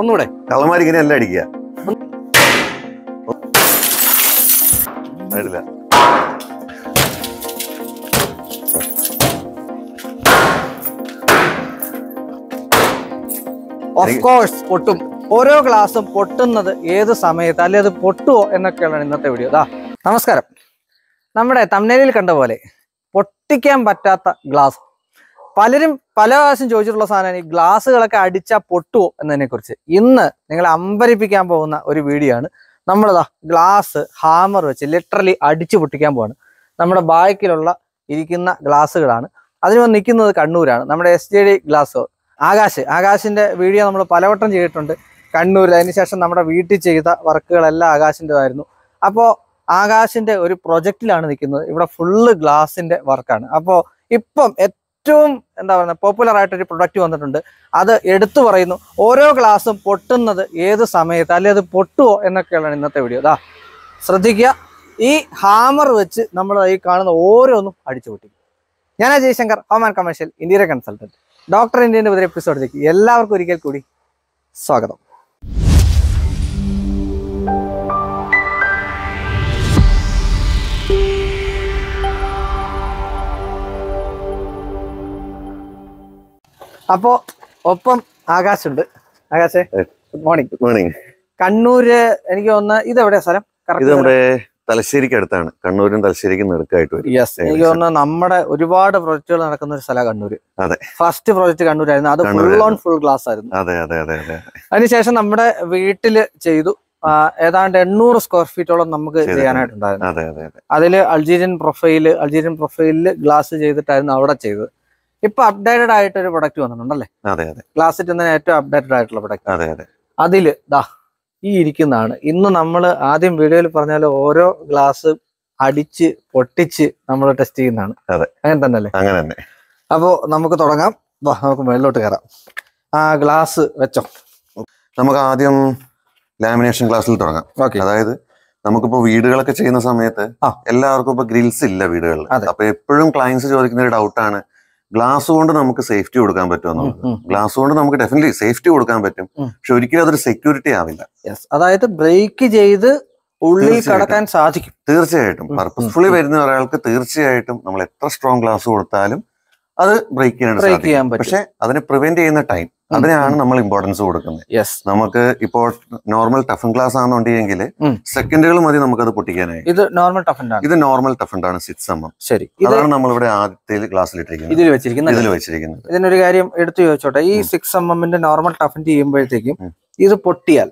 ഒന്നുകൂടെ. കള്ളമാരി ഇങ്ങനെ അല്ല അടിക്കുക. ആയിട്ടില്ല. ഓഫ് കോഴ്സ് പൊട്ടും. ഓരോ ഗ്ലാസും പൊട്ടുന്നത് ഏത് സമയത്ത് അല്ലെ അത് പൊട്ടുവോ എന്നൊക്കെയാണ് ഇന്നത്തെ വീഡിയോ ദാ നമസ്കാരം. നമ്മുടെ തമിഴിൽ കണ്ട പോലെ പൊട്ടിക്കാൻ പറ്റാത്ത ഗ്ലാസ് പലരും പല പ്രാവശ്യം ചോദിച്ചിട്ടുള്ള സാധനമാണ് ഈ ഗ്ലാസ്സുകളൊക്കെ അടിച്ചാൽ പൊട്ടുവോ എന്നതിനെ കുറിച്ച് ഇന്ന് നിങ്ങളെ അമ്പരിപ്പിക്കാൻ പോകുന്ന ഒരു വീഡിയോ ആണ്. നമ്മളിതാ ഗ്ലാസ് ഹാമർ വെച്ച് ലിറ്ററലി അടിച്ചു പൊട്ടിക്കാൻ പോവാണ്. നമ്മുടെ ബാക്കിലുള്ള ഇരിക്കുന്ന ഗ്ലാസ്സുകളാണ്. അതിന് വന്ന് നിൽക്കുന്നത് കണ്ണൂരാണ്. നമ്മുടെ S J D glass. Akash ആകാശിന്റെ video നമ്മൾ പലവട്ടം ചെയ്തിട്ടുണ്ട് കണ്ണൂരിൽ. അതിനുശേഷം നമ്മുടെ വീട്ടിൽ ചെയ്ത വർക്കുകളെല്ലാം ആകാശിന്റെതായിരുന്നു അപ്പോൾ ആകാശിന്റെ ഒരു പ്രൊജക്റ്റിലാണ് നിൽക്കുന്നത്. ഇവിടെ ഫുള്ള് ഗ്ലാസിന്റെ വർക്കാണ് അപ്പോൾ ഇപ്പം ഏറ്റവും എന്താ പറയുക പോപ്പുലർ ആയിട്ടൊരു പ്രൊഡക്റ്റ് വന്നിട്ടുണ്ട്. അത് എടുത്തു പറയുന്നു ഓരോ ഗ്ലാസും പൊട്ടുന്നത് ഏത് സമയത്ത് അല്ലെ അത് പൊട്ടുമോ എന്നൊക്കെയാണ് ഇന്നത്തെ വീഡിയോ അതാ ശ്രദ്ധിക്കുക. ഈ ഹാമർ വെച്ച് നമ്മൾ ഈ കാണുന്ന ഓരോന്നും അടിച്ചു പൊട്ടിക്കും ഞാൻ ജയശങ്കർ ഹോം കമേഴ്ഷ്യൽ ഇന്ത്യയിലെ കൺസൾട്ടന്റ് ഡോക്ടർ ഇന്ത്യന്റെ പുതിയ എപ്പിസോഡിലേക്ക് എല്ലാവർക്കും ഒരിക്കൽ കൂടി സ്വാഗതം. അപ്പോ ഒപ്പം ആകാശുണ്ട്. ആകാശേ good morning good morning Kannur എനിക്ക് തോന്നുന്ന ഇത് എവിടെയാ സ്ഥലം ഇത് നമ്മുടെ തലശ്ശേരിക്ക് അടുത്താണ്. കണ്ണൂരും തലശ്ശേരിക്കും നെടുക്കായിട്ട് വരും. യെസ് എനിക്ക്. തോന്നുന്നു നമ്മുടെ ഒരുപാട് പ്രോജക്റ്റുകൾ നടക്കുന്ന ഒരു സ്ഥലമാണ് കണ്ണൂര്. അതെ. ഫസ്റ്റ് പ്രൊജക്ട് കണ്ണൂരായിരുന്നു. അത് ഫുൾ ഓൺ ഫുൾ ഗ്ലാസ് ആയിരുന്നു. അതെ അതെ അതെ അതെ. അതിനുശേഷം നമ്മുടെ വീട്ടിൽ ചെയ്തു. ഏതാണ്ട് എണ്ണൂറ് സ്ക്വയർ ഫീറ്റോളം നമുക്ക്. ചെയ്യാനായിട്ടുണ്ടായിരുന്നു. അതെ അതെ അതെ. അതിൽ അൾജീരിയൻ പ്രൊഫൈൽ അൾജീരിയൻ പ്രൊഫൈലിൽ ഗ്ലാസ് ചെയ്തിട്ടായിരുന്നു അവിടെ ചെയ്തത്. ഇപ്പൊ അപ്ഡേറ്റഡ് ആയിട്ട് ഒരു പ്രൊഡക്റ്റ് വന്നിട്ടുണ്ടല്ലേ? അതെ അതെ. ഗ്ലാസിൽ തന്നെ ഏറ്റവും അപ്ഡേറ്റഡ് ആയിട്ടുള്ള പ്രൊഡക്റ്റ് അതെ അതെ. അതിൽ ദാ ഈ ഇരിക്കുന്നതാണ്. ഇന്ന് നമ്മൾ ആദ്യം വീഡിയോയിൽ പറഞ്ഞാൽ ഓരോ ഗ്ലാസ് അടിച്ച് പൊട്ടിച്ച് നമ്മൾ ടെസ്റ്റ് ചെയ്യുന്നതാണ്. അതെ. അങ്ങനെ തന്നെ അല്ലേ അങ്ങനെ തന്നെ. അപ്പോ നമുക്ക് തുടങ്ങാം. വാ നമുക്ക് മേളിലോട്ട് കയറാം. ആ ഗ്ലാസ് വെച്ചോ. നമുക്ക് ആദ്യം ലാമിനേഷൻ ഗ്ലാസ്സിൽ തുടങ്ങാം. ഓക്കെ അതായത് നമുക്കിപ്പോ വീടുകളൊക്കെ ചെയ്യുന്ന സമയത്ത് ആ. എല്ലാവർക്കും ഇപ്പൊ ഗ്രിൽസ് ഇല്ല വീടുകളിൽ. അപ്പൊ എപ്പോഴും ക്ലയൻസ് ചോദിക്കുന്ന ഒരു ഡൗട്ടാണ് ഗ്ലാസ് കൊണ്ട് നമുക്ക് സേഫ്റ്റി കൊടുക്കാൻ പറ്റുമെന്നുള്ളത് ഗ്ലാസ് കൊണ്ട് നമുക്ക് ഡെഫിനറ്റ്ലി സേഫ്റ്റി കൊടുക്കാൻ പറ്റും. പക്ഷെ ഒരിക്കലും അതൊരു സെക്യൂരിറ്റി ആവില്ല. അതായത് ബ്രേക്ക് ചെയ്ത് ഉള്ളിൽ കടക്കാൻ സാധിക്കും. തീർച്ചയായിട്ടും. പർപ്പസ്ഫുള്ളി. വരുന്ന ഒരാൾക്ക് തീർച്ചയായിട്ടും നമ്മൾ എത്ര സ്ട്രോങ് ഗ്ലാസ് കൊടുത്താലും അത് ബ്രേക്ക് ചെയ്യാൻ സാധിക്കും പക്ഷെ അതിനെ പ്രിവെന്റ് ചെയ്യുന്ന ടൈം അതിനാണ് നമ്മൾ ഇമ്പോർട്ടൻസ് കൊടുക്കുന്നത്. യെസ് നമുക്ക് ഇപ്പോൾ നോർമൽ ടഫൻ ക്ലാസ് ആണെന്നുണ്ടെങ്കിൽ. സെക്കൻഡുകൾ മതി നമുക്കത് പൊട്ടിക്കാനായി. ഇത് നോർമൽ ടഫൻ ആണ്. ഇത് നോർമൽ ടഫൻ ആണ് സിക്സ് എം എം ശരി. അതാണ് നമ്മൾ ഇവിടെ ആദ്യത്തെ ഗ്ലാസ്സിൽ ഇട്ടിരിക്കുന്നത് ഇതിൽ വെച്ചിരിക്കുന്നത്. ഇതിൽ വെച്ചിരിക്കുന്നത്. ഇതിനൊരു കാര്യം എടുത്തു ചോദിച്ചോട്ടെ. ഈ. സിക്സ് എം എമ്മിന്റെ നോർമൽ ടഫൻ ചെയ്യുമ്പോഴത്തേക്കും ഇത് പൊട്ടിയാൽ.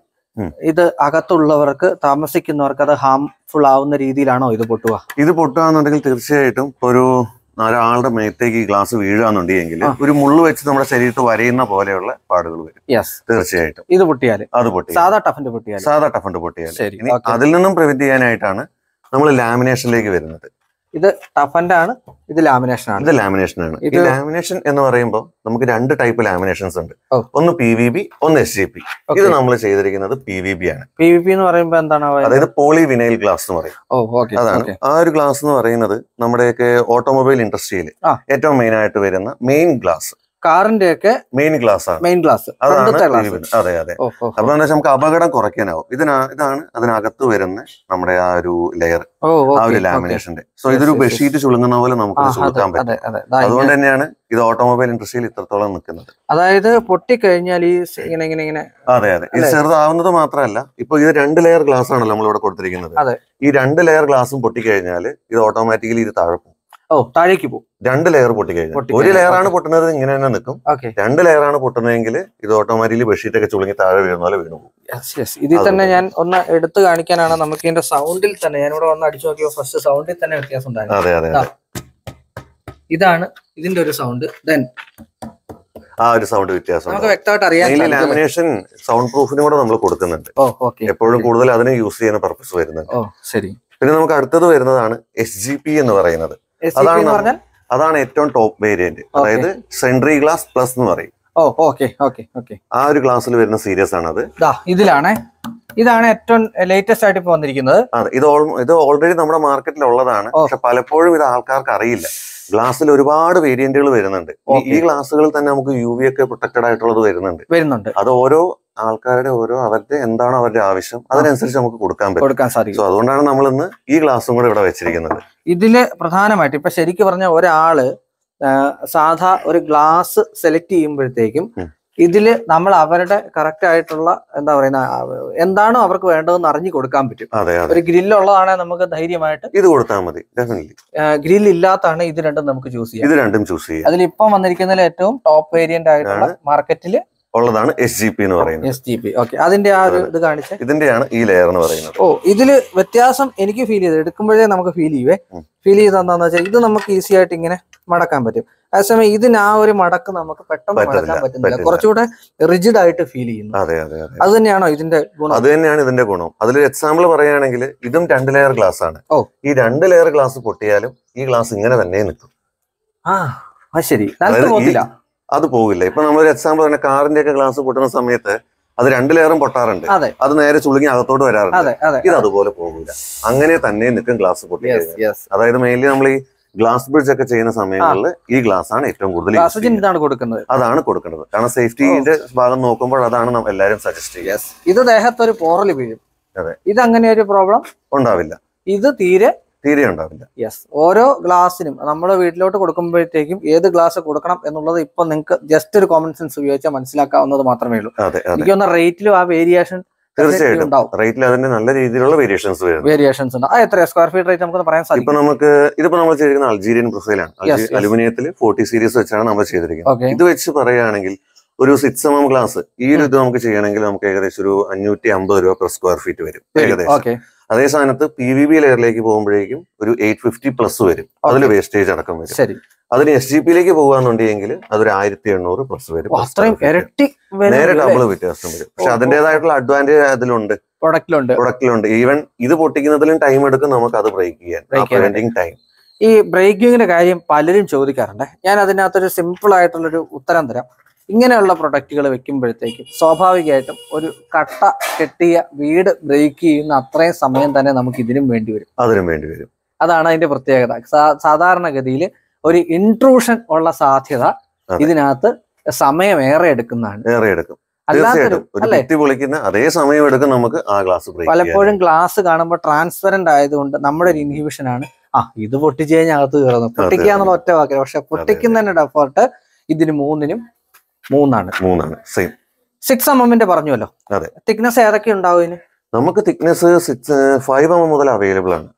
ഇത് അകത്തുള്ളവർക്ക് താമസിക്കുന്നവർക്ക് അത് ഹാംഫുൾ ആവുന്ന രീതിയിലാണോ ഇത് പൊട്ടുക? ഇത് പൊട്ടുകയാണെന്നുണ്ടെങ്കിൽ തീർച്ചയായിട്ടും ഒരു ഒരാളുടെ മേത്തേക്ക് ഈ ഗ്ലാസ് വീഴാന്നുണ്ട് എങ്കിൽ ഒരു മുള്ളു വെച്ച് നമ്മുടെ ശരീരത്ത് വരയുന്ന പോലെയുള്ള പാടുകൾ വരും. തീർച്ചയായിട്ടും. ഇത് പൊട്ടിയാൽ. അത് പൊട്ടി സാധാ ടഫന്റ് പൊട്ടിയാൽ സാധാ ടഫണ്ട് പൊട്ടിയാൽ അതിൽ നിന്നും പ്രിവെന്റ് ചെയ്യാനായിട്ടാണ് നമ്മൾ ലാമിനേഷനിലേക്ക് വരുന്നത്. ഇത് ടഫന്റെ ആണ് ഇത് ലാമിനേഷൻ ആണ് ഇത് ലാമിനേഷൻ ആണ് ഈ ഇത് ലാമിനേഷൻ എന്ന് പറയുമ്പോൾ നമുക്ക് രണ്ട് ടൈപ്പ് ലാമിനേഷൻസ് ഉണ്ട്. ഒന്ന് പി വി ബി ഒന്ന് എസ് ജി പി. ഇത് നമ്മൾ ചെയ്തിരിക്കുന്നത് പി വി ബി ആണ് പി വി പി എന്ന് പറയുമ്പോൾ എന്താണ് അതായത് പോളി വിനൈൽ ഗ്ലാസ് എന്ന് പറയും. അതാണ്. ആ ഒരു ഗ്ലാസ് എന്ന് പറയുന്നത് നമ്മുടെയൊക്കെ ഓട്ടോമൊബൈൽ ഇൻഡസ്ട്രിയിൽ ഏറ്റവും മെയിൻ ആയിട്ട് വരുന്ന മെയിൻ ഗ്ലാസ്. കാറിന്റെ ഒക്കെ മെയിൻ ഗ്ലാസ് ആണ് മെയിൻ ഗ്ലാസ് അതെ അതെ. അപ്പൊ നമുക്ക് അപകടം കുറയ്ക്കാനാവും. ഇതിനാ ഇതാണ് അതിനകത്ത് വരുന്ന നമ്മുടെ ആ ഒരു ലെയർ ആ ഒരു ലാമിനേഷന്റെ സോ ഇതൊരു. ബെഡ്ഷീറ്റ് ചുളുങ്ങുന്ന പോലെ നമുക്ക് ചുളുക്കാൻ പറ്റും. അതെ. അതെ അതുകൊണ്ട് തന്നെയാണ് ഇത് ഓട്ടോമൊബൈൽ ഇൻഡസ്ട്രിയിൽ ഇത്രത്തോളം നിൽക്കുന്നത്. അതായത് പൊട്ടിക്കഴിഞ്ഞാൽ ഈ ഇങ്ങനെ ഇങ്ങനെ ഇങ്ങനെ അതെ അതെ. ഇത്? ചെറുതാവുന്നത് മാത്രമല്ല ഇപ്പൊ ഇത് രണ്ട് ലെയർ ഗ്ലാസ് ആണല്ലോ നമ്മൾ ഇവിടെ കൊടുത്തിരിക്കുന്നത് ഈ രണ്ട് ലെയർ ഗ്ലാസും പൊട്ടിക്കഴിഞ്ഞാൽ ഇത് ഓട്ടോമാറ്റിക്കലി ഇത് താഴെ ഓ താഴേക്ക് പോകും. രണ്ട് ലെയർ പൊട്ടിക്കഴിഞ്ഞാൽ. ഒരു ലെയർ ആണ്. പൊട്ടുന്നത് ഇങ്ങനെ തന്നെ നിൽക്കും. രണ്ട് ലെയർ ആണ് പൊട്ടുന്നതെങ്കിൽ ഇത് ഓട്ടോമാറ്റിക്കലി ബെഡ്ഷീറ്റ് ഒക്കെ ചുളുങ്ങി താഴെ വീഴുന്ന പോലെ വീണു പോകും. ഇതിൽ തന്നെ ഞാൻ ഒന്ന് എടുത്തു കാണിക്കാനാണ് നമുക്ക് ഇതിന്റെ സൗണ്ടിൽ തന്നെ. ഞാൻ ഇവിടെ വന്ന് അടിച്ചു നോക്കിയോ ഫസ്റ്റ് സൗണ്ടിൽ തന്നെ വ്യത്യാസം ഉണ്ടായിരുന്നു. അതെ അതെ ഇതാണ് ഇതിന്റെ ഒരു സൗണ്ട് ദെൻ ആ ഒരു സൗണ്ട് വ്യത്യാസം ലാമിനേഷൻ സൗണ്ട് പ്രൂഫിനും കൂടെ നമ്മൾ കൊടുക്കുന്നുണ്ട്. എപ്പോഴും കൂടുതൽ അതിന് യൂസ് ചെയ്യുന്ന പർപ്പസ് വരുന്നുണ്ട്. പിന്നെ നമുക്ക് അടുത്തത് വരുന്നതാണ് എസ് ജി പി എന്ന് പറയുന്നത്. അതാണ് അതാണ് ഏറ്റവും ടോപ്പ് വേരിയന്റ് അതായത് സെൻട്രി ഗ്ലാസ് പ്ലസ് എന്ന് പറയും. ഓ ഓക്കെ ഓക്കെ ഓക്കെ ആ ഒരു ക്ലാസ്സിൽ വരുന്ന സീരിയസ് ആണ് അത് ഇതിലാണ്. ഇതാണ് ഏറ്റവും ലേറ്റസ്റ്റ് ആയിട്ട് ഇപ്പൊ വന്നിരിക്കുന്നത്. ഇത് ഇത് ഓൾറെഡി നമ്മുടെ മാർക്കറ്റിൽ ഉള്ളതാണ്. പക്ഷെ പലപ്പോഴും ഇത് ആൾക്കാർക്ക് അറിയില്ല. ഗ്ലാസ്സിൽ ഒരുപാട് വേരിയന്റുകൾ വരുന്നുണ്ട്. ഈ- ഈ ഗ്ലാസ്സുകളിൽ തന്നെ നമുക്ക് യു വി ഒക്കെ പ്രൊട്ടക്റ്റഡ് ആയിട്ടുള്ളത് വരുന്നുണ്ട്. വരുന്നുണ്ട്. അത് ഓരോ ആൾക്കാരുടെ ഓരോ അവരുടെ എന്താണ് അവരുടെ ആവശ്യം അതിനനുസരിച്ച് നമുക്ക് കൊടുക്കാൻ പറ്റും. കൊടുക്കാൻ സോ സാധിക്കും അതുകൊണ്ടാണ് നമ്മൾ ഇന്ന് ഈ ക്ലാസ്സും കൂടെ ഇവിടെ വെച്ചിരിക്കുന്നത്. ഇതിൽ പ്രധാനമായിട്ട് ഇപ്പൊ ശരിക്കും പറഞ്ഞ ഒരാൾ സാധാ ഒരു ഗ്ലാസ് സെലക്ട് ചെയ്യുമ്പോഴത്തേക്കും. ഇതിൽ നമ്മൾ അവരുടെ കറക്റ്റ് ആയിട്ടുള്ള എന്താ പറയുന്ന എന്താണോ അവർക്ക് വേണ്ടതെന്ന് അറിഞ്ഞു കൊടുക്കാൻ പറ്റും. ഒരു ഗ്രില്ല് ഉള്ളതാണെങ്കിൽ നമുക്ക് ധൈര്യമായിട്ട് ഇത് കൊടുത്താൽ മതി ഗ്രില്ല് ഇല്ലാത്താണ് ഇത് രണ്ടും നമുക്ക് ചൂസ് ചെയ്യാം. ഇത് രണ്ടും ചൂസ് ചെയ്യാം. അതിൽ ഇപ്പം വന്നിരിക്കുന്നതിൽ ഏറ്റവും ടോപ്പ് വേരിയന്റ് ആയിട്ടുള്ള മാർക്കറ്റിൽ ഉള്ളതാണ് എസ് ജി പി എന്ന് പറയുന്നത്. എസ് ജി പി ഓക്കെ അതിന്റെ ആ ഒരു ഇത് കാണിച്ച? ഇതിന്റെയാണ് ഈ ലെയർ എന്ന് പറയുന്നത്. ഓ ഇതിൽ വ്യത്യാസം എനിക്ക് ഫീൽ ചെയ്ത്. എടുക്കുമ്പോഴേ നമുക്ക് ഫീൽ ചെയ്യുവേ. ഫീൽ ചെയ്ത് എന്താന്ന് വെച്ചാൽ ഇത് നമുക്ക് ഈസി ആയിട്ട് ഇങ്ങനെ മടക്കാൻ പറ്റും. അതേസമയം ഇതിന് ആ ഒരു മടക്ക് നമുക്ക് പെട്ടെന്ന് മടക്കാൻ പറ്റുന്നില്ല. കുറച്ചുകൂടെ റിജിഡ് ആയിട്ട് ഫീൽ ചെയ്യുന്നു. അതെ അതെ അതെ. തന്നെയാണോ ഇതിന്റെ ഗുണം? അത് തന്നെയാണ് ഇതിന്റെ ഗുണം. അതിലൊരു എക്സാമ്പിൾ പറയുകയാണെങ്കിൽ ഇതും രണ്ട് ലെയർ ഗ്ലാസ് ആണ്. ഓ. ഈ രണ്ട് ലെയർ ഗ്ലാസ് പൊട്ടിയാലും ഈ ഗ്ലാസ് ഇങ്ങനെ തന്നെ നിൽക്കും. ആ ശരി. അത് പോകില്ല ഇപ്പൊ നമ്മളൊരു എക്സാമ്പിൾ തന്നെ കാറിന്റെ ഒക്കെ ഗ്ലാസ് പൊട്ടുന്ന സമയത്ത് അത് രണ്ട് ലെയറും പൊട്ടാറുണ്ട്. അതെ. നേരെ ചുളുങ്ങി അകത്തോട്ട് വരാറുണ്ട്. ഇത് അതുപോലെ പോകില്ല അങ്ങനെ തന്നെ നിൽക്കും ഗ്ലാസ് പൊട്ടി അതായത് മെയിൻലി നമ്മൾ ഈ ഗ്ലാസ് ബ്രിഡ്ജ് ഒക്കെ ചെയ്യുന്ന സമയങ്ങളിൽ ഈ ഗ്ലാസ് ആണ് ഏറ്റവും കൂടുതൽ കൊടുക്കുന്നത്. അതാണ് കൊടുക്കുന്നത്. കാരണം സേഫ്റ്റിന്റെ ഭാഗം നോക്കുമ്പോൾ അതാണ് എല്ലാരും സജസ്റ്റ് ചെയ്യുക ഇത് ദേഹത്തൊരു പോറൽ വീഴും. അതെ. ഇത് അങ്ങനെ ഒരു പ്രോബ്ലം ഉണ്ടാവില്ല. ഇത് തീരെ തീരെ ഉണ്ടാവില്ല. യെസ് ഓരോ ഗ്ലാസിനും നമ്മുടെ വീട്ടിലോട്ട് കൊടുക്കുമ്പോഴത്തേക്കും ഏത് ഗ്ലാസ് കൊടുക്കണം എന്നുള്ളത് ഇപ്പൊ നിങ്ങൾക്ക് ജസ്റ്റ് ഒരു കോമൺ സെൻസ് ഉപയോഗിച്ചാൽ മനസ്സിലാക്കാവുന്നത് മാത്രമേ ഉള്ളൂ. അതെ അതെ. എനിക്ക് റേറ്റിലും ആ വേരിയേഷൻ തീർച്ചയായിട്ടും. റേറ്റിൽ അതിന്റെ നല്ല രീതിയിലുള്ള വേരിയേഷൻസ് വരുന്നു വേരിയേഷൻസ് ഉണ്ട്. എത്ര സ്ക്വയർ ഫീറ്റ് റേറ്റ് നമുക്ക് പറയാൻ ഇപ്പൊ സാധിക്കും നമുക്ക് ഇതിപ്പോ നമ്മൾ ചെയ്തിരിക്കുന്ന അൾജീരിയൻ പ്രൊഫൈലാണ്. അലുമിനിയത്തിൽ ഫോർട്ടി സീരീസ് വെച്ചാണ് നമ്മൾ ചെയ്തിരിക്കുന്നത്. ഇത് വെച്ച് പറയുകയാണെങ്കിൽ ഒരു സിക്സ് എം എം ഗ്ലാസ് ഈ ഒരു ഇത് നമുക്ക് ചെയ്യണമെങ്കിൽ നമുക്ക് ഏകദേശം ഒരു അഞ്ഞൂറ്റി അമ്പത് രൂപ പെർ സ്ക്വയർ ഫീറ്റ് വരും. ഏകദേശം. അതേ സാധനത്ത് പി വി ബി ലെയറിലേക്ക് പോകുമ്പോഴേക്കും ഒരു എയ്റ്റ് ഫിഫ്റ്റി പ്ലസ് വരും. അതിൽ വേസ്റ്റേജ് അടക്കം വരും. ശരി. അതിന് എസ് ജി പിയിലേക്ക് പോകുകയാണെന്നുണ്ടെങ്കിൽ അതൊരു ആയിരത്തി എണ്ണൂറ് പ്ലസ് വരും. നേരെ ഡബിൾ വ്യത്യാസം വരും. പക്ഷെ. അതിന്റേതായിട്ടുള്ള അഡ്വാന്റേജ് അതിലുണ്ട്. പ്രൊഡക്റ്റിലുണ്ട് പ്രൊഡക്റ്റിലുണ്ട് ഈവൻ ഇത് പൊട്ടിക്കുന്നതിലും ടൈം എടുക്കും നമുക്ക് അത് ബ്രേക്ക് ചെയ്യാൻ. ടൈം ഈ ബ്രേക്കിങ്ങിന്റെ കാര്യം പലരും ചോദിക്കാറുണ്ട്. ഞാൻ അതിനകത്തൊരു സിമ്പിൾ ആയിട്ടുള്ളൊരു ഉത്തരം തരാം. ഇങ്ങനെയുള്ള പ്രൊഡക്റ്റുകൾ വെക്കുമ്പോഴത്തേക്കും സ്വാഭാവികമായിട്ടും ഒരു കട്ട കെട്ടിയ വീട് ബ്രേക്ക് ചെയ്യുന്ന അത്രയും സമയം തന്നെ നമുക്ക് ഇതിനും വേണ്ടി വരും. അതിനും വേണ്ടി വരും. അതാണ് അതിന്റെ പ്രത്യേകത. സാധാരണഗതിയിൽ ഒരു ഇൻട്രൂഷൻ ഉള്ള സാധ്യത. ഇതിനകത്ത് സമയം ഏറെ എടുക്കുന്നതാണ്. ഏറെ എടുക്കും. പൊളിക്കുന്ന അതേ സമയം എടുക്കും നമുക്ക് ആ ഗ്ലാസ് പലപ്പോഴും ഗ്ലാസ് കാണുമ്പോൾ ട്രാൻസ്പെറന്റ് ആയതുകൊണ്ട് നമ്മുടെ ഒരു ഇൻഹിബിഷൻ ആണ്. ആ ഇത് പൊട്ടിച്ച് കഴിഞ്ഞാൽ അകത്ത് കയറുന്നു. പൊട്ടിക്കുക എന്നുള്ള ഒറ്റ വാക്കില്ല. പക്ഷെ പൊട്ടിക്കുന്നതിന്റെ ഡെഫോർട്ട് ഇതിന് മൂന്നിനും മൂന്നാണ്. മൂന്നാണ്. സെയിം സിക്സ് എം എമ്മിന്റെ പറഞ്ഞുവല്ലോ. അതെ. തിക്നെസ് ഏതൊക്കെ ഉണ്ടാവും നമുക്ക് thickness six five M M മുതൽ അവൈലബിൾ ആണ്.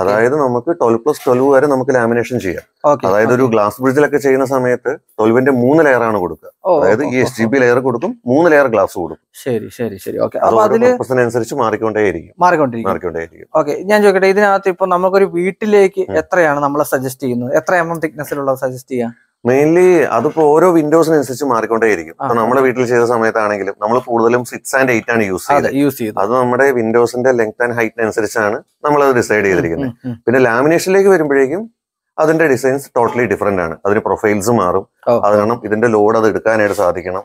അതായത് നമുക്ക് ട്വൽവ് പ്ലസ് ട്വൽവ് വരെ നമുക്ക് ലാമിനേഷൻ ചെയ്യാം. അതായത് ഒരു ഗ്ലാസ് ബ്രിഡ്ജിലൊക്കെ ചെയ്യുന്ന സമയത്ത് ട്വൽവിന്റെ മൂന്ന് ലെയർ ആണ് കൊടുക്കുക. അതായത് ഈ എസ് ജി ബി ലെയർ കൊടുക്കും മൂന്ന് ലെയർ ഗ്ലാസ് കൊടുക്കും. ശരി ശരി ശരി. പർപ്പസിനനുസരിച്ച് മാറിക്കൊണ്ടേയിരിക്കും. മാറിക്കൊണ്ടേയിരിക്കും. ഓക്കെ ഞാൻ ചോദിക്കട്ടെ ഇതിനകത്ത് ഇപ്പൊ നമുക്കൊരു വീട്ടിലേക്ക് എത്രയാണ് നമ്മളെ സജസ്റ്റ് ചെയ്യുന്നത്? എത്ര എം എം തിക്നെസ്സിലുള്ളത് സജസ്റ്റ് ചെയ്യാം? മെയിൻലി അതിപ്പോ ഓരോ വിൻഡോസിനനുസരിച്ച് മാറിക്കൊണ്ടേയിരിക്കും. ഇപ്പൊ ആ. നമ്മുടെ വീട്ടിൽ ചെയ്ത സമയത്താണെങ്കിലും നമ്മൾ കൂടുതലും സിക്സ് ആൻഡ് എയ്റ്റ് ആണ് യൂസ് ചെയ്യുന്നത് അത് നമ്മുടെ വിൻഡോസിന്റെ ലെങ്ത് ആൻഡ് ഹൈറ്റിനനുസരിച്ചാണ് നമ്മൾ അത് ഡിസൈഡ് ചെയ്തിരിക്കുന്നത്. പിന്നെ ലാമിനേഷനിലേക്ക് വരുമ്പോഴേക്കും അതിന്റെ ഡിസൈൻസ് ടോട്ടലി ഡിഫറെന്റ് ആണ്. അതിന് പ്രൊഫൈൽസ് മാറും. അത് കാരണം ഇതിന്റെ ലോഡ് അത് എടുക്കാനായിട്ട് സാധിക്കണം.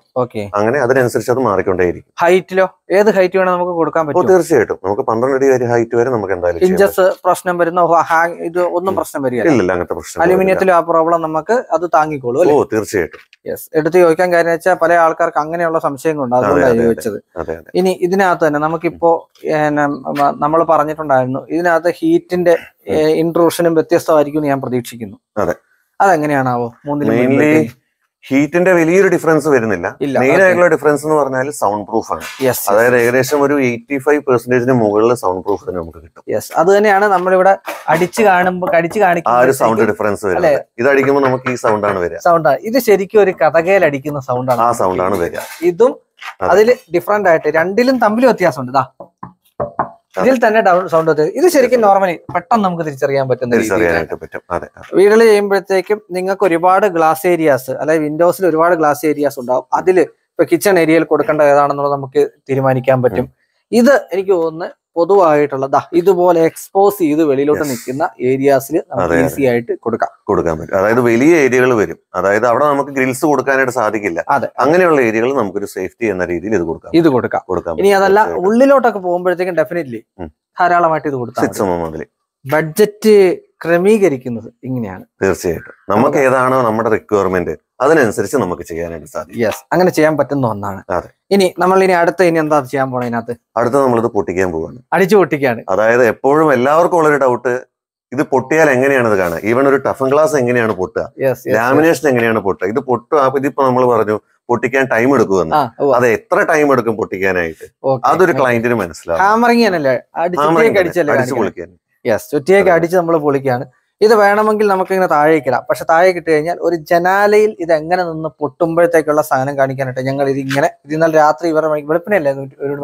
അങ്ങനെ അതിനനുസരിച്ച് അത് മാറിക്കൊണ്ടേയിരിക്കും. ഹൈറ്റിലോ ഏത് ഹൈറ്റ് വേണം നമുക്ക് കൊടുക്കാൻ പറ്റും. തീർച്ചയായിട്ടും. നമുക്ക് പന്ത്രണ്ട് അടി വരെ ഹൈറ്റ് വരെ നമുക്ക് എന്തായാലും ഇഞ്ചസ് പ്രശ്നം വരുന്ന ഹാങ് ഇത് ഒന്നും പ്രശ്നം. വരികയില്ല. അങ്ങനത്തെ പ്രശ്നം. അലുമിനിയത്തിലും ആ പ്രോബ്ലം നമുക്ക് അത് താങ്ങിക്കോളൂ ഓ തീർച്ചയായിട്ടും. യെസ് എടുത്ത് ചോദിക്കാൻ കാര്യം വെച്ചാൽ പല ആൾക്കാർക്ക് അങ്ങനെയുള്ള സംശയങ്ങളുണ്ട്. അതുകൊണ്ടാണ് അതെ, അതെ. ചോദിച്ചത്. ഇനി ഇതിനകത്ത് തന്നെ നമുക്കിപ്പോ നമ്മൾ പറഞ്ഞിട്ടുണ്ടായിരുന്നു ഇതിനകത്ത് ഹീറ്റിന്റെ ഇൻട്രൂഷനും വ്യത്യസ്തമായിരിക്കും ഞാൻ പ്രതീക്ഷിക്കുന്നു. അതെ. അതെങ്ങനെയാണാവോ? മൂന്നിൽ മെയിൻലി? ഹീറ്റിന്റെ വലിയൊരു ഡിഫറൻസ് വരുന്നില്ല. മെയിൻ ആയിട്ടുള്ള ഡിഫറൻസ് എന്ന് പറഞ്ഞാൽ സൗണ്ട് പ്രൂഫ് ആണ്. അതായത് ഏകദേശം ഒരു എയ്റ്റി ഫൈവ് പെർസെന്റേജിന് മുകളിൽ സൗണ്ട് പ്രൂഫ് തന്നെ നമുക്ക് കിട്ടും. യെസ് അത് തന്നെയാണ് നമ്മളിവിടെ അടിച്ച് കാണുമ്പോൾ കടിച്ച് ആ ഒരു സൗണ്ട് ഡിഫറൻസ് വരുന്നത്. ഇത് അടിക്കുമ്പോൾ നമുക്ക് ഈ സൗണ്ട് ആണ് വരിക. സൗണ്ട് ഇത് ശരിക്കും ഒരു കഥകയിൽ അടിക്കുന്ന സൗണ്ട് ആണ്. ആ സൗണ്ട് ആണ് വരിക. ഇതും അതെ. അതിൽ ഡിഫറെന്റ് ആയിട്ട് രണ്ടിലും തമ്മിൽ വ്യത്യാസമുണ്ട്. ഇതാ ഇതിൽ തന്നെ ഡൗൺ സൗണ്ട് ഇത് ശരിക്കും നോർമലി പെട്ടെന്ന് നമുക്ക് തിരിച്ചറിയാൻ പറ്റുന്ന വീടുകളിൽ പറ്റും. വീടുകൾ ചെയ്യുമ്പോഴത്തേക്കും നിങ്ങൾക്ക് ഒരുപാട് ഗ്ലാസ് ഏരിയാസ് അല്ലെങ്കിൽ വിൻഡോസിൽ ഒരുപാട് ഗ്ലാസ് ഏരിയാസ് ഉണ്ടാവും. അതിൽ ഇപ്പൊ കിച്ചൺ ഏരിയയിൽ കൊടുക്കേണ്ട ഏതാണെന്നുള്ളത് നമുക്ക് തീരുമാനിക്കാൻ പറ്റും. ഇത് എനിക്ക് തോന്നുന്നു പൊതുവായിട്ടുള്ള ദാ ഇതുപോലെ എക്സ്പോസ് ചെയ്ത് വെളിയിലോട്ട് നിൽക്കുന്ന ഏരിയാസിൽ നമുക്ക്. ഈസി ആയിട്ട് കൊടുക്കാം. കൊടുക്കാൻ പറ്റും. അതായത് വലിയ ഏരിയകൾ വരും. അതായത് അവിടെ നമുക്ക് ഗ്രിൽസ് കൊടുക്കാനായിട്ട് സാധിക്കില്ല. അതെ. അങ്ങനെയുള്ള ഏരിയകൾ നമുക്കൊരു സേഫ്റ്റി എന്ന രീതിയിൽ ഇത് കൊടുക്കാം. ഇത് കൊടുക്കാം. കൊടുക്കാം ഇനി അതല്ല ഉള്ളിലോട്ടൊക്കെ പോകുമ്പോഴത്തേക്കും ഡെഫിനറ്റ്ലി. ധാരാളമായിട്ട് ഇത് മുതൽ ബഡ്ജറ്റ് ക്രമീകരിക്കുന്നത് ഇങ്ങനെയാണ്. തീർച്ചയായിട്ടും. നമുക്ക് ഏതാണോ നമ്മുടെ റിക്വയർമെന്റ് അതിനനുസരിച്ച് നമുക്ക് ചെയ്യാനായിട്ട് സാധിക്കും. യെസ് അങ്ങനെ ചെയ്യാൻ പറ്റുന്ന ഒന്നാണ്. അതെ. ഇനി നമ്മൾ ഇനി അടുത്ത ഇനി എന്താ ചെയ്യാൻ പോണേ ഇതിനകത്ത്? അടുത്ത നമ്മളിത് പൊട്ടിക്കാൻ പോവാണ്. അടിച്ചു പൊട്ടിക്കാണ്. അതായത് എപ്പോഴും എല്ലാവർക്കും ഉള്ളൊരു ഡൗട്ട് ഇത് പൊട്ടിയാൽ എങ്ങനെയാണ് ഇത് കാണുക? ഈവൻ ഒരു ടഫൻ ഗ്ലാസ് എങ്ങനെയാണ് പൊട്ടുക? ലാമിനേഷൻ എങ്ങനെയാണ് പൊട്ടുക? ഇത് പൊട്ടുക അപ്പൊ ഇതിപ്പോ നമ്മൾ പറഞ്ഞു പൊട്ടിക്കാൻ ടൈം എടുക്കുമെന്ന്. അത് എത്ര ടൈം എടുക്കും പൊട്ടിക്കാനായിട്ട്? അതൊരു ക്ലയന്റിന് മനസ്സിലാവും. അടിച്ചു പൊളിക്കാൻ യെസ് ചുറ്റിയൊക്കെ അടിച്ച് നമ്മൾ പൊളിക്കാണ്. ഇത് വേണമെങ്കിൽ നമുക്കിങ്ങനെ താഴേക്ക് ഇടാം. പക്ഷെ താഴെ ഇട്ട് കഴിഞ്ഞാൽ ഒരു ജനാലയിൽ ഇത് എങ്ങനെ നിന്ന് പൊട്ടുമ്പോഴത്തേക്കുള്ള സാധനം കാണിക്കാനായിട്ട് ഞങ്ങൾ ഇത് ഇങ്ങനെ ഇത് ഇന്നലെ രാത്രി ഇവരുടെ മണി-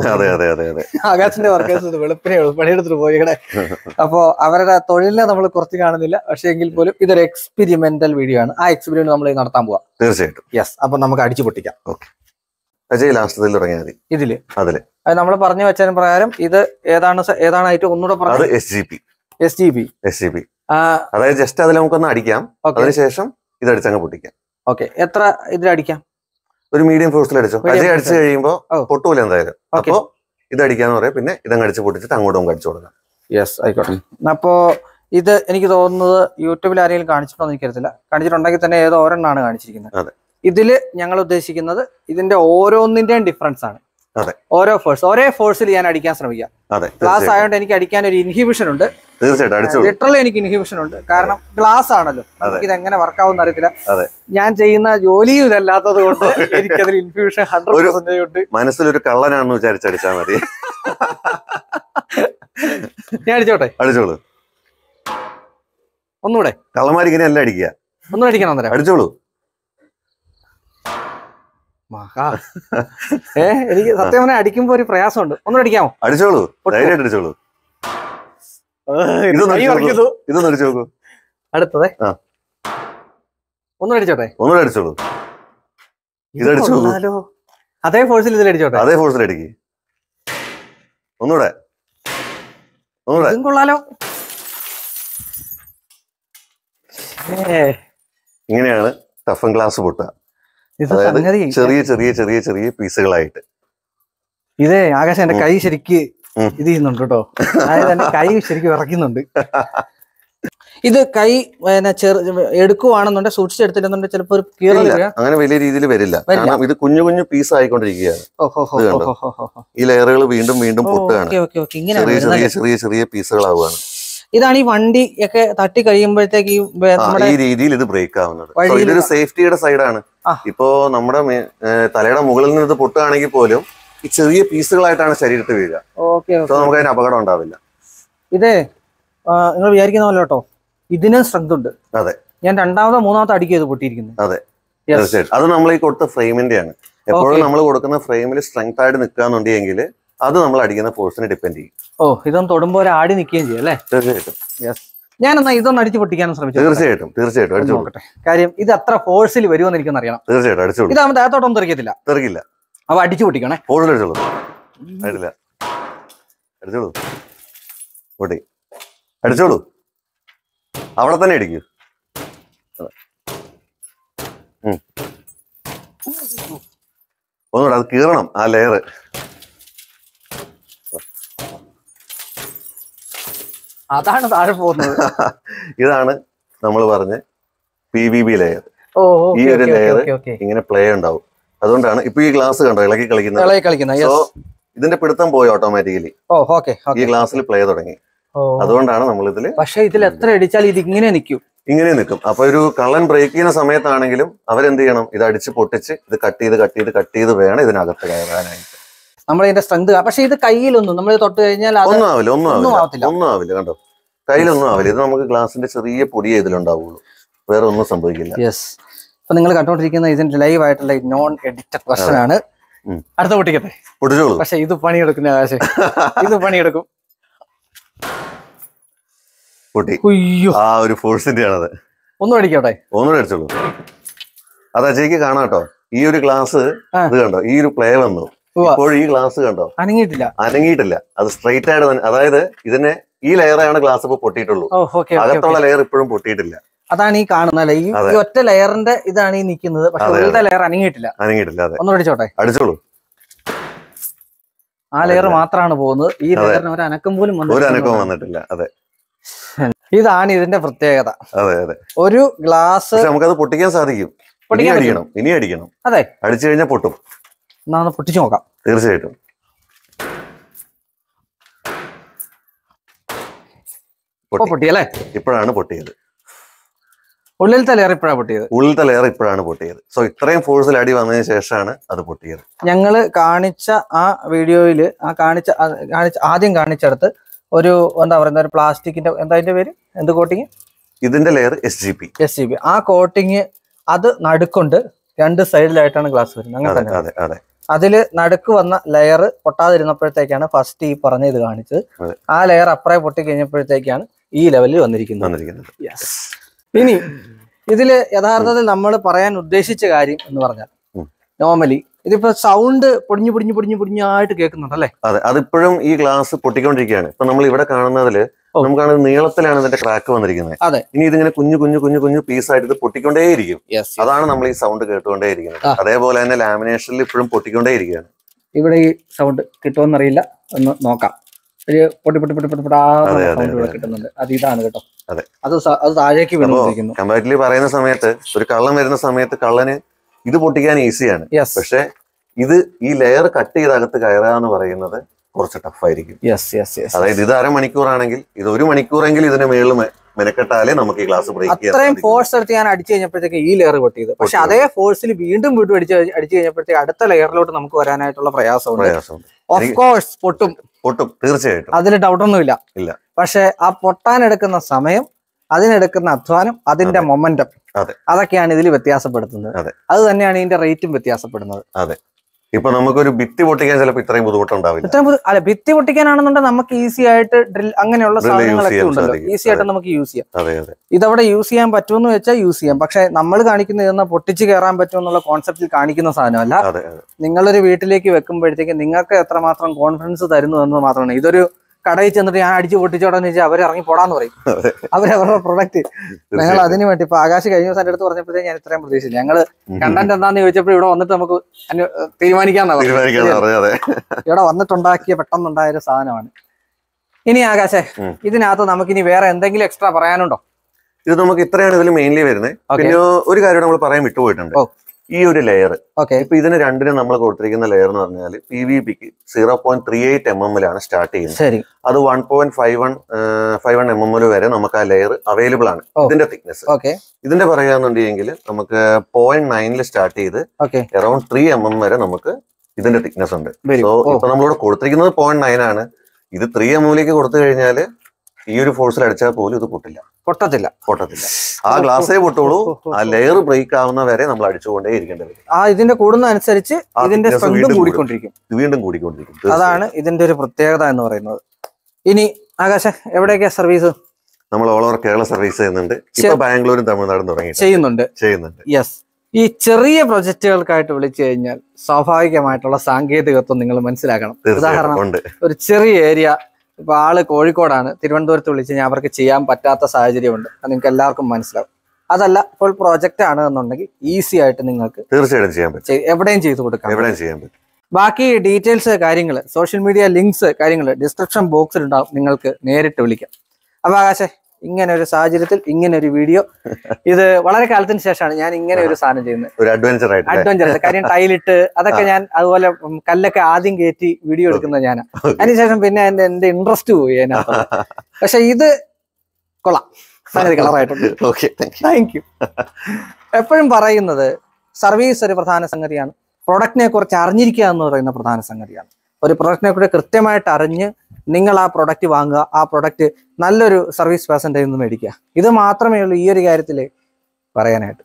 അതെ അതെ അതെ അതെ. ആകാശിന്റെ വർക്കേഴ്സ് വെളുപ്പിനെ പണിയെടുത്തിട്ട് പോയി ഇവിടെ. അപ്പോ അവരുടെ തൊഴിലിനെ നമ്മൾ കുറച്ച് കാണുന്നില്ല. പക്ഷെ എങ്കിൽ പോലും ഇതൊരു എക്സ്പെരിമെന്റൽ വീഡിയോ ആണ്. ആ എക്സ്പെരിമെന്റ് നമ്മൾ നടത്താൻ പോവാം. തീർച്ചയായിട്ടും. യെസ് അപ്പൊ നമുക്ക് അടിച്ചു പൊട്ടിക്കാം. അജയ് ലാസ്റ്റത്തിൽ തുടങ്ങിയാൽ മതി. ഇതിൽ. അതിൽ. അത് നമ്മൾ പറഞ്ഞു വെച്ചതിന് പ്രകാരം ഇത് ഏതാണ് ഏതാണ് ഏതാണായിട്ട് ഒന്നുകൂടെ പറഞ്ഞത് പറഞ്ഞു. S G P S G P S G P അതായത് ജസ്റ്റ് അതിൽ നമുക്കൊന്ന് അടിക്കാം. അതിനുശേഷം ഇത് അടിച്ചങ്ങ് പൊട്ടിക്കാം. ഓക്കെ. എത്ര ഇതിലടിക്കാം ഒരു മീഡിയം ഫോഴ്സിൽ അടിച്ചോ? അജയ് അടിച്ചു കഴിയുമ്പോൾ. പൊട്ടൂല എന്തായാലും. അപ്പോ ഇത് അടിക്കാന്ന് പറയാം. പിന്നെ ഇതങ്ങ് അടിച്ച് പൊട്ടിച്ചിട്ട് അങ്ങോട്ടും അടിച്ചു കൊടുക്കാം. യെസ് ആയിക്കോട്ടെ. അപ്പോ ഇത് എനിക്ക് തോന്നുന്നത് യൂട്യൂബിൽ ആരെങ്കിലും കാണിച്ചിട്ടുണ്ടോ എന്ന് എനിക്കറിയത്തില്ല കാണിച്ചിട്ടുണ്ടെങ്കിൽ തന്നെ ഏതോ ഒരെണ്ണാണ് കാണിച്ചിരിക്കുന്നത്. അതെ. ഇതിൽ ഞങ്ങൾ ഉദ്ദേശിക്കുന്നത് ഇതിന്റെ ഓരോന്നിന്റെയും ഡിഫറൻസ് ആണ്. അതെ. ഓരോ ഫോഴ്സ് ഒരേ ഫോഴ്സിൽ ഞാൻ അടിക്കാൻ ശ്രമിക്കാം. ക്ലാസ് ആയതുകൊണ്ട് എനിക്ക് അടിക്കാൻ ഒരു ഇൻഹിബിഷൻ ഉണ്ട്. തീർച്ചയായിട്ടും ലിറ്ററലി എനിക്ക് ഇൻഹിബിഷൻ ഉണ്ട്. കാരണം ഗ്ലാസ് ആണല്ലോ. ഇത് എങ്ങനെ വർക്ക് ആവുമെന്ന് അറിയത്തില്ല. ഞാൻ ചെയ്യുന്ന ജോലിയും ഇതല്ലാത്തത് കൊണ്ട് എനിക്കതിൽ ഇൻഫ്യൂഷൻ ഹൺഡ്രഡ് ഒരു- പെർസെന്റേജ് ഉണ്ട്. മനസ്സിലൊരു കള്ളനാണെന്ന് വിചാരിച്ചടിച്ചാൽ മതി. ഞാൻ അടിച്ചോട്ടെ? അടിച്ചോളൂ. ഒന്നുകൂടെ? കള്ളന്മാർ ഇങ്ങനെയല്ല അടിക്കുക? ഒന്നും അടിക്കണം അന്നേരം. അടിച്ചോളൂ. മഹാ. ഏ എനിക്ക് സത്യം പറഞ്ഞാൽ അടിക്കുമ്പോ ഒരു പ്രയാസമുണ്ട്. ഒന്നും അടിക്കാമോ? അടിച്ചോളൂ? ധൈര്യമായിട്ട് അടിച്ചോളൂ. ഇതൊന്ന് അടിച്ചു നോക്കൂ. അടുത്തതേ. ഒന്നും അടിച്ചോട്ടെ ഒന്നും അടിച്ചോളൂ. ഇത് ഇത് അതേ ഫോഴ്സിൽ ഇതിൽ അടിച്ചോട്ടെ അതേ? ഫോഴ്സിൽ അടിക്ക്. ഒന്നുകൂടെ. ഒന്നുകൂടെ. കൊള്ളാലോ. ഇങ്ങനെയാണ് ടഫൻ ഗ്ലാസ് പൊട്ടുക. അതായത് ചെറിയ ചെറിയ ചെറിയ ചെറിയ പീസുകളായിട്ട് ഇതേ ആകാശം എന്റെ കൈ ശരിക്ക്. ഇത് ചെയ്യുന്നുണ്ട് കേട്ടോ. അതായത് കൈ ശരിക്കും ഇറക്കുന്നുണ്ട് ഇത് കൈ പിന്നെ ചെറു എടുക്കുവാണെന്നുണ്ടെ സൂക്ഷിച്ചെടുത്തിട്ടുണ്ടെ ചിലപ്പോ ഒരു കീറൽ അങ്ങനെ വലിയ രീതിയിൽ വരില്ല. കാരണം ഇത് കുഞ്ഞു കുഞ്ഞു പീസ് ആയിക്കൊണ്ടിരിക്കുകയാണ്. ഈ ലെയറുകൾ വീണ്ടും വീണ്ടും പൊട്ടുകയാണ്. ഇങ്ങനെയാണ് ചെറിയ ചെറിയ ചെറിയ ചെറിയ പീസുകളാവുകയാണ് ഇതാണ് ഈ വണ്ടി ഒക്കെ തട്ടി കഴിയുമ്പോഴത്തേക്ക് ഈ രീതിയിൽ ഇത് ബ്രേക്ക് ആവുന്നത് ഇതൊരു സേഫ്റ്റിയുടെ സൈഡാണ് ഇപ്പോ നമ്മുടെ തലയുടെ മുകളിൽ നിന്ന് ഇത് പൊട്ടുകയാണെങ്കിൽ പോലും ഈ ചെറിയ പീസുകളായിട്ടാണ് ശരീരത്തിൽ വീഴുക ഓക്കെ സോ നമുക്ക് അതിന് അപകടം ഉണ്ടാവില്ല. ഇതേ നിങ്ങൾ വിചാരിക്കുന്ന പോലെ കേട്ടോ ഇതിന് സ്ട്രെങ്ത് ഉണ്ട്. അതെ. ഞാൻ രണ്ടാമതോ മൂന്നാമതോ അടിക്കുക ചെയ്ത് പൊട്ടിയിരിക്കുന്നു. അതെ. തീർച്ചയായിട്ടും. അത് നമ്മൾ ഈ കൊടുത്ത ഫ്രെയിമിന്റെ ആണ് എപ്പോഴും നമ്മൾ കൊടുക്കുന്ന ഫ്രെയിമിൽ സ്ട്രെങ്ത് ആയിട്ട് നിൽക്കുകയെന്നുണ്ടെങ്കിൽ അത് നമ്മൾ അടിക്കുന്ന ഫോഴ്സിനെ ഡിപ്പെൻഡ് ചെയ്യും. ഓ ഇതൊന്ന് തൊടുമ്പോൾ ഒരു ആടി നിൽക്കുകയും ചെയ്യും അല്ലേ? തീർച്ചയായിട്ടും. ഞാൻ എന്നാ ഇതൊന്ന് അടിച്ചു പൊട്ടിക്കാനും ശ്രമിച്ചു? തീർച്ചയായിട്ടും തീർച്ചയായിട്ടും. നോക്കട്ടെ. കാര്യം ഇത് അത്ര ഫോഴ്സിൽ വരുമെന്ന് എനിക്കൊന്നറിയണം. തീർച്ചയായിട്ടും അടിച്ചോളൂ ഇതാകുമ്പോൾ അകത്തോട്ടൊന്നും തെറിക്കത്തില്ല. തെറിക്കില്ല. അപ്പൊ അടിച്ചു പൊട്ടിക്കണേ. ഫോഴ്സിൽ അടിച്ചോളൂ അവിടെ തന്നെ അടിക്കൂ. ഒന്നുകൂടെ അത് കീറണം ആ ലെയർ അതാണ് താഴെ പോകുന്നത്. ഇതാണ് നമ്മൾ പറഞ്ഞ പി വി ബി ലെയർ ഈ ഒരു ഓക്കെ ഇങ്ങനെ പ്ലേ ഉണ്ടാവും. അതുകൊണ്ടാണ് ഇപ്പൊ ഈ ഗ്ലാസ് കണ്ടോ ഇളക്കി കളിക്കുന്നത്? ഇളകി കളിക്കുന്ന സോ ഇതിന്റെ പിടുത്തം പോയി ഓട്ടോമാറ്റിക്കലി ഓ ഓക്കെ ഈ ഗ്ലാസ്സിൽ പ്ലേ തുടങ്ങി. അതുകൊണ്ടാണ് നമ്മൾ ഇതിൽ പക്ഷെ ഇതിൽ എത്ര അടിച്ചാൽ ഇത് ഇങ്ങനെ നിൽക്കും. ഇങ്ങനെ നിൽക്കും. അപ്പൊ ഒരു കള്ളൻ ബ്രേക്ക് ചെയ്യുന്ന സമയത്താണെങ്കിലും അവരെന്ത് ചെയ്യണം? ഇത് അടിച്ച് പൊട്ടിച്ച് ഇത് കട്ട് ചെയ്ത് കട്ട് ചെയ്ത് കട്ട് ചെയ്ത് വേണം ഇതിനകത്ത് കയറാനായിട്ട്. നമ്മൾ ഇതിന്റെ സ്ട്രെങ്ത് പക്ഷേ ഇത് കയ്യിലൊന്നും നമ്മൾ തൊട്ട് കഴിഞ്ഞാൽ ഒന്നും ആവില്ല ഒന്നും ഒന്നും ആവില്ല. ഒന്നും ആവില്ല കണ്ടോ? കയ്യിലൊന്നും ആവില്ല. ഇത് നമുക്ക് ഗ്ലാസിന്റെ ചെറിയ പൊടിയേ ഇതിലുണ്ടാവുള്ളൂ. വേറെ ഒന്നും സംഭവിക്കില്ല. യെസ് അപ്പൊ നിങ്ങൾ കണ്ടോണ്ടിരിക്കുന്ന ഇതിന്റെ ലൈവ് ആയിട്ടുള്ള നോൺ എഡിറ്റഡ് വെർഷൻ ആണ്. അടുത്ത പൊട്ടിക്കട്ടെ? പക്ഷെ ഇത് പണിയെടുക്കുന്ന ആകാശം ഇത് പണിയെടുക്കും. പൊട്ടി. ആ ഒരു ഫോഴ്സിന്റെ ആണത്. ഒന്നും അടിക്കട്ടെ? ഒന്നുകൂടെ അടിച്ചോളൂ. അത് അജയ്ക്ക് കാണാം കേട്ടോ. ഈ ഒരു ഗ്ലാസ് ഇത് കണ്ടോ? ഈ ഒരു പ്ലേ വന്നു. ഇപ്പോൾ ഈ ഗ്ലാസ് കണ്ടോ? അനങ്ങിയിട്ടില്ല. അനങ്ങിയിട്ടില്ല. അത് സ്ട്രെയിറ്റ് ആയിട്ട് അതായത് ഇതിനെ ഈ ലെയറാണ് ഗ്ലാസ് ഇപ്പൊ പൊട്ടിയിട്ടുള്ളൂ. അകത്തുള്ള ലെയർ ഇപ്പോഴും പൊട്ടിയിട്ടില്ല. അതാണ് ഈ കാണുന്നത്. അല്ലെ? ഈ ഒറ്റ ലെയറിന്റെ ഇതാണ് ഈ നിൽക്കുന്നത്. പക്ഷെ ഒരു ലെയർ അനങ്ങിയിട്ടില്ല. അനങ്ങിയിട്ടില്ല അതെ. ഒന്നും അടിച്ചോട്ടെ. അടിച്ചോളൂ. ആ ലെയർ മാത്രമാണ് പോകുന്നത്. ഈ. ലെയറിന് ഒരു അനക്കം പോലും ഒരു അനക്കവും എന്നുള്ളതാണ്. വന്നിട്ടില്ല അതെ. ഇതാണ് ഇതിന്റെ പ്രത്യേകത. അതെ അതെ. ഒരു ഗ്ലാസ് നമുക്ക് നമുക്കത് പൊട്ടിക്കാൻ സാധിക്കും. പൊട്ടിക്കാൻ. അടിക്കണം ഇനി അടിക്കണം. അതെ. അടിച്ചു കഴിഞ്ഞാൽ പൊട്ടും. എന്നാ ഒന്ന് പൊട്ടിച്ചു നോക്കാം. തീർച്ചയായിട്ടും. പൊട്ടിയല്ലേ ഇപ്പോഴാണ് പൊട്ടിയത്. ഉള്ളിലത്തെ ലെയർ ഇപ്പോഴാണ് പൊട്ടിയത്? ഉള്ളിൽ ലെയർ ഇപ്പോഴാണ് പൊട്ടിയത്. സോ ഇത്രയും ഫോഴ്സിൽ അടി വന്നതിന് ശേഷമാണ് അത് പൊട്ടിയത്. ഞങ്ങൾ കാണിച്ച ആ വീഡിയോയിൽ ആ കാണിച്ച കാണിച്ച ആദ്യം കാണിച്ചെടുത്ത് ഒരു എന്താ പറയുന്ന ഒരു പ്ലാസ്റ്റിക്കിന്റെ എന്താ അതിന്റെ പേര്? എന്ത് കോട്ടിങ് ഇതിന്റെ layer S G P S G P ആ കോട്ടിങ് അത് നടുക്കുണ്ട്. രണ്ട് സൈഡിലായിട്ടാണ് ഗ്ലാസ് വരുന്നത്. അങ്ങനെ തന്നെ. അതെ അതെ. അതിൽ നടുക്ക് വന്ന ലെയർ പൊട്ടാതിരുന്നപ്പോഴത്തേക്കാണ് ഫസ്റ്റ് ഈ പറഞ്ഞ ഇത് കാണിച്ചത്. ആ ലെയർ അപ്പറേ പൊട്ടി കഴിഞ്ഞപ്പോഴത്തേക്കാണ് ഈ ലെവലിൽ വന്നിരിക്കുന്നത്. ഇനി ഇതിൽ യഥാർത്ഥത്തിൽ നമ്മൾ പറയാൻ ഉദ്ദേശിച്ച കാര്യം എന്ന് പറഞ്ഞാൽ നോർമലി ഇതിപ്പോ സൗണ്ട് പൊടിഞ്ഞു പൊടിഞ്ഞു പൊടിഞ്ഞു പൊടിഞ്ഞായിട്ട് കേൾക്കുന്നുണ്ട് അല്ലേ? അതെ അതിപ്പോഴും ഈ ഗ്ലാസ് പൊട്ടിക്കൊണ്ടിരിക്കുകയാണ്. ഇപ്പൊ നമ്മൾ ഇവിടെ കാണുന്നതിൽ. നമുക്കാണ് നീളത്തിലാണ് ഇതിന്റെ ക്രാക്ക് വന്നിരിക്കുന്നത്. അതെ. ഇനി ഇതിങ്ങനെ കുഞ്ഞു കുഞ്ഞു കുഞ്ഞു കുഞ്ഞു പീസായിട്ട് ഇത് പൊട്ടിക്കൊണ്ടേയിരിക്കും. അതാണ് നമ്മൾ ഈ സൗണ്ട് കേട്ടുകൊണ്ടേയിരിക്കുന്നത്. അതേപോലെ തന്നെ ലാമിനേഷനിൽ ഇപ്പോഴും പൊട്ടിക്കൊണ്ടേയിരിക്കുകയാണ്. ഇവിടെ ഈ സൗണ്ട് കിട്ടുമെന്നറിയില്ല ഒന്ന് നോക്കാം. ഒരു പൊട്ടി പൊട്ടി പൊട്ടി പൊട്ടി കിട്ടുന്നുണ്ട് അത് ഇതാണ് കേട്ടോ. അതെ. അത് അത് താഴേക്ക് കമ്പാരിറ്റീവ്ലി പറയുന്ന സമയത്ത് ഒരു കള്ളൻ വരുന്ന സമയത്ത് കള്ളന് ഇത് പൊട്ടിക്കാൻ ഈസിയാണ്. പക്ഷെ ഇത് ഈ ലെയർ കട്ട് ചെയ്ത് അകത്ത് കയറുക എന്ന് പറയുന്നത് കുറച്ച് ടഫായിരിക്കും അതായത് ഇത് അരമണിക്കൂറാണെങ്കിൽ ഇത് ഒരു മണിക്കൂറെങ്കിൽ ഇതിന് മേളിൽ മെനക്കെട്ടാലേ നമുക്ക് ഈ ഗ്ലാസ് ബ്രേക്ക് അത്രയും ഫോഴ്സ് എടുത്ത് ഞാൻ അടിച്ചു കഴിഞ്ഞപ്പോഴത്തേക്ക് ഈ ലെയർ പൊട്ടിയത്. പക്ഷെ അതേ ഫോഴ്സിൽ വീണ്ടും വീണ്ടും അടിച്ച് അടിച്ചു കഴിഞ്ഞപ്പോഴത്തേക്ക് അടുത്ത ലെയറിലോട്ട് നമുക്ക് വരാനായിട്ടുള്ള പ്രയാസമുണ്ട്. പ്രയാസമുണ്ട്. ഓഫ് കോഴ്സ് പൊട്ടും. പൊട്ടും തീർച്ചയായിട്ടും. അതിൽ ഡൗട്ടൊന്നുമില്ല ഇല്ല. പക്ഷെ ആ പൊട്ടാൻ എടുക്കുന്ന സമയം അതിനെടുക്കുന്ന അധ്വാനം അതിന്റെ മൊമെന്റം അതെ. അതൊക്കെയാണ് ഇതിൽ വ്യത്യാസപ്പെടുത്തുന്നത്. അതെ. അത് തന്നെയാണ് ഇതിന്റെ റേറ്റും വ്യത്യാസപ്പെടുന്നത്. ഇപ്പൊ നമുക്കൊരു ഭിത്തി പൊട്ടിക്കാൻ ചിലപ്പോൾ ഇത്രയും ബുദ്ധിമുട്ടുണ്ടാവില്ല. അല്ല ഭിത്തി പൊട്ടിക്കാനാണെന്നുണ്ടെങ്കിൽ നമുക്ക് ഈസി ആയിട്ട് ഡ്രിൽ അങ്ങനെയുള്ള സാധനങ്ങളൊക്കെ ഉണ്ടല്ലോ. ഈസി ആയിട്ട് നമുക്ക് യൂസ് ചെയ്യാം. ഇതവിടെ യൂസ് ചെയ്യാൻ പറ്റുമെന്ന് വെച്ചാൽ യൂസ് ചെയ്യാം. പക്ഷെ നമ്മൾ കാണിക്കുന്ന ഇതെന്ന് പൊട്ടിച്ച് കയറാൻ പറ്റുമെന്നുള്ള കോൺസെപ്റ്റിൽ കാണിക്കുന്ന സാധനമല്ല. നിങ്ങളൊരു വീട്ടിലേക്ക് വെക്കുമ്പോഴത്തേക്ക് നിങ്ങൾക്ക് എത്രമാത്രം കോൺഫിഡൻസ് തരുന്നു എന്ന് മാത്രമാണ്. ഇതൊരു കടയിൽ ചെന്നിട്ട് ഞാൻ അടിച്ചു പൊട്ടിച്ചോടാന്ന് ചോദിച്ചാൽ അവർ ഇറങ്ങി പോടാന്ന് പറയും. അവരവരുടെ പ്രൊഡക്റ്റ് ഞങ്ങൾ. അതിന് വേണ്ടി ഇപ്പൊ ആകാശ് കഴിഞ്ഞ ദിവസം അടുത്ത് പറഞ്ഞപ്പോഴേ ഞാൻ ഇത്രയും പ്രതീക്ഷിച്ചു ഞങ്ങൾ കണ്ടന്റ് എന്താന്ന് ചോദിച്ചപ്പോൾ ഇവിടെ വന്നിട്ട് നമുക്ക് തീരുമാനിക്കാന്നാ ഇവിടെ വന്നിട്ടുണ്ടാക്കിയ പെട്ടെന്നുണ്ടായ ഒരു സാധനമാണ്. ഇനി ആകാശേ. ഇതിനകത്ത് നമുക്ക് ഇനി വേറെ എന്തെങ്കിലും എക്സ്ട്രാ പറയാനുണ്ടോ? ഇത് നമുക്ക് ഇത്രയാണ് ഇതിൽ മെയിൻലി വരുന്നത്. പിന്നെ ഒരു കാര്യം നമ്മൾ പറയാൻ വിട്ടുപോയിട്ടുണ്ട്. ഈ ഒരു ലെയർ ഓക്കെ ഇപ്പൊ ഇതിന് രണ്ടിനും നമ്മൾ കൊടുത്തിരിക്കുന്ന ലെയർ എന്ന് പറഞ്ഞാൽ പി വി പിക്ക് zero point three eight M എമ്മിലാണ് start ചെയ്യുന്നത്. അത് one point five one five one M എമ്മിൽ വരെ നമുക്ക് ആ ലെയർ അവൈലബിൾ ആണ്. ഇതിന്റെ തിക്നെസ് ഓക്കെ ഇതിന്റെ പറയുകയാണെന്നുണ്ടെങ്കിൽ നമുക്ക് പോയിന്റ് നയനിൽ സ്റ്റാർട്ട് ചെയ്ത് അറൌണ്ട് ത്രീ എം എം വരെ നമുക്ക് ഇതിന്റെ തിക്നെസ് ഉണ്ട്. സോ ഇപ്പൊ നമ്മളിവിടെ കൊടുത്തിരിക്കുന്നത് പോയിന്റ് നയൻ ആണ്. ഇത് ത്രീ എം എമ്മിലേക്ക് കൊടുത്തു കഴിഞ്ഞാൽ ഈ ഒരു ഫോഴ്സിൽ അടിച്ചാൽ പോലും ഇത് പൊട്ടില്ല. പൊട്ടത്തില്ല. പൊട്ടത്തില്ല. ആ ഗ്ലാസ്സേ പൊട്ടുള്ളൂ. ആ ലെയർ ബ്രേക്ക് ആവുന്ന വരെ നമ്മൾ അടിച്ചുകൊണ്ടേ ഇരിക്കേണ്ടി വരും. ആ ഇതിന്റെ കൂടുന്ന അനുസരിച്ച് ഇതിന്റെ സ്ട്രെങ്ത്. കൂടിക്കൊണ്ടിരിക്കും. വീണ്ടും കൂടിക്കൊണ്ടിരിക്കും. അതാണ് ഇതിന്റെ ഒരു പ്രത്യേകത എന്ന് പറയുന്നത്. ഇനി ആകാശ എവിടെയൊക്കെയാ സർവീസ് നമ്മൾ ഓൾ ഓവർ കേരള സർവീസ് ചെയ്യുന്നുണ്ട്. ഇപ്പൊ ബാംഗ്ലൂരും തമിഴ്നാടും തുടങ്ങി ചെയ്യുന്നുണ്ട്. ചെയ്യുന്നുണ്ട്. യെസ് ഈ ചെറിയ പ്രൊജക്റ്റുകൾക്കായിട്ട് വിളിച്ചു കഴിഞ്ഞാൽ സ്വാഭാവികമായിട്ടുള്ള സാങ്കേതികത്വം നിങ്ങൾ മനസ്സിലാക്കണം. ഉദാഹരണം ഒരു ചെറിയ ഏരിയ ഇപ്പൊ ആൾ കോഴിക്കോടാണ്. തിരുവനന്തപുരത്ത് വിളിച്ച് കഴിഞ്ഞാൽ അവർക്ക് ചെയ്യാൻ പറ്റാത്ത സാഹചര്യമുണ്ട്. അത് നിങ്ങൾക്ക് എല്ലാവർക്കും മനസ്സിലാവും. അതല്ല ഫുൾ പ്രോജക്റ്റ് ആണ് എന്നുണ്ടെങ്കിൽ ഈസി ആയിട്ട് നിങ്ങൾക്ക് തീർച്ചയായിട്ടും ചെയ്യാൻ പറ്റും. എവിടെയും ചെയ്തു കൊടുക്കാം. എവിടെയും ചെയ്യാൻ പറ്റും. ബാക്കി ഡീറ്റെയിൽസ് കാര്യങ്ങൾ സോഷ്യൽ മീഡിയ ലിങ്ക്സ് കാര്യങ്ങൾ ഡിസ്ക്രിപ്ഷൻ ബോക്സിൽ ഉണ്ടാവും. നിങ്ങൾക്ക് നേരിട്ട് വിളിക്കാം. അപ്പൊ ആകാശെ ഇങ്ങനെ ഒരു സാഹചര്യത്തിൽ ഇങ്ങനെ ഒരു വീഡിയോ. ഇത് വളരെ കാലത്തിന് ശേഷമാണ് ഞാൻ ഇങ്ങനെ ഒരു സാധനം ചെയ്യുന്നത്. അഡ്വഞ്ചർ കാര്യം ടൈലിട്ട് അതൊക്കെ ഞാൻ അതുപോലെ കല്ലൊക്കെ ആദ്യം കയറ്റി വീഡിയോ എടുക്കുന്നത് ഞാനാ. അതിനുശേഷം പിന്നെ എന്റെ എന്റെ ഇൻട്രസ്റ്റ് പോയി അതിനകത്ത്. പക്ഷെ ഇത് കൊള്ളാം. സംഗതി കളറായിട്ടുണ്ട് താങ്ക് യു എപ്പോഴും പറയുന്നത് സർവീസ് ഒരു പ്രധാന സംഗതിയാണ്. പ്രൊഡക്റ്റിനെ കുറിച്ച് അറിഞ്ഞിരിക്കുക എന്ന് പറയുന്ന പ്രധാന സംഗതിയാണ്. ഒരു പ്രൊഡക്റ്റിനെ കുറിച്ച് കൃത്യമായിട്ട് അറിഞ്ഞ് നിങ്ങൾ ആ പ്രൊഡക്റ്റ് വാങ്ങുക ആ പ്രൊഡക്റ്റ് നല്ലൊരു സർവീസ് പേഴ്സന്റെ നിന്ന് മേടിക്കുക. ഇത് മാത്രമേ ഉള്ളൂ ഈ ഒരു കാര്യത്തിൽ പറയാനായിട്ട്.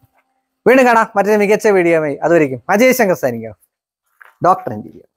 വീണ്ടും കാണാം മറ്റൊരു മികച്ച വീഡിയോയുമായി അതുവരെയും അജയ് ശങ്കർ സൈനിക. Doctor engineer